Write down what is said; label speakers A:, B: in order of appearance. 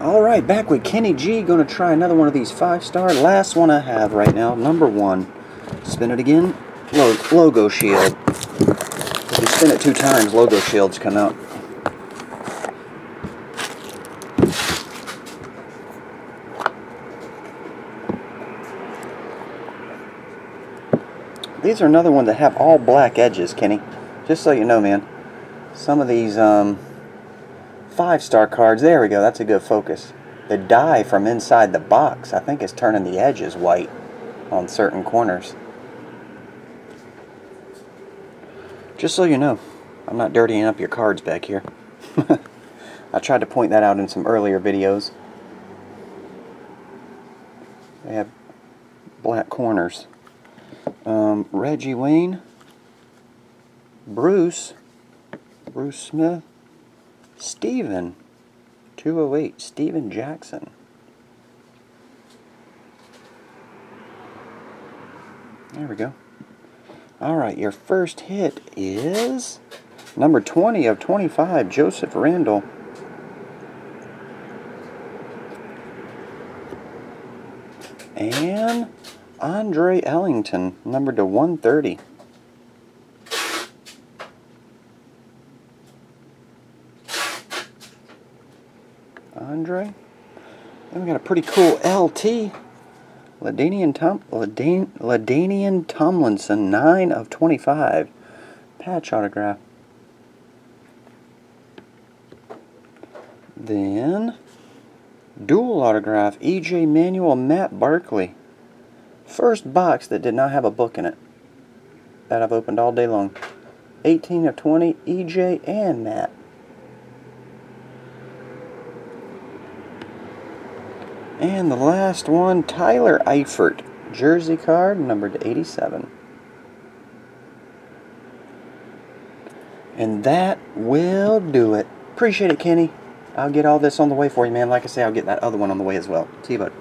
A: Alright, back with Kenny G. Gonna try another one of these five star. Last one I have right now, number one. Spin it again. Logo shield. If you spin it two times, logo shields come out. These are another one that have all black edges, Kenny. Just so you know, man. Some of these, um, five star cards. There we go. That's a good focus. The die from inside the box, I think, is turning the edges white on certain corners. Just so you know, I'm not dirtying up your cards back here. I tried to point that out in some earlier videos. They have black corners. Um, Reggie Wayne, Bruce, Bruce Smith, Steven, 208, Steven Jackson. There we go. Alright, your first hit is number 20 of 25, Joseph Randle. And Andre Ellington, number to 130. Andre. Then we got a pretty cool LT. LaDainian, Tom, LaDainian Tomlinson, 9 of 25. Patch autograph. Then, dual autograph, E.J. Manuel, Matt Barkley. First box that did not have a book in it. That I've opened all day long. 18 of 20, E.J. and Matt. And the last one, Tyler Eifert. Jersey card, numbered 87. And that will do it. Appreciate it, Kenny. I'll get all this on the way for you, man. Like I say, I'll get that other one on the way as well. See you, bud.